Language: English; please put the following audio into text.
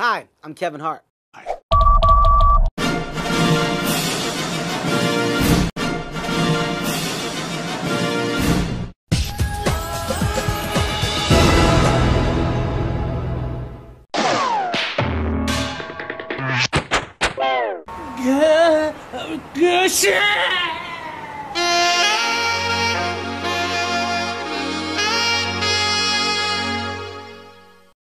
Hi, I'm Kevin Hart. Good, good shit!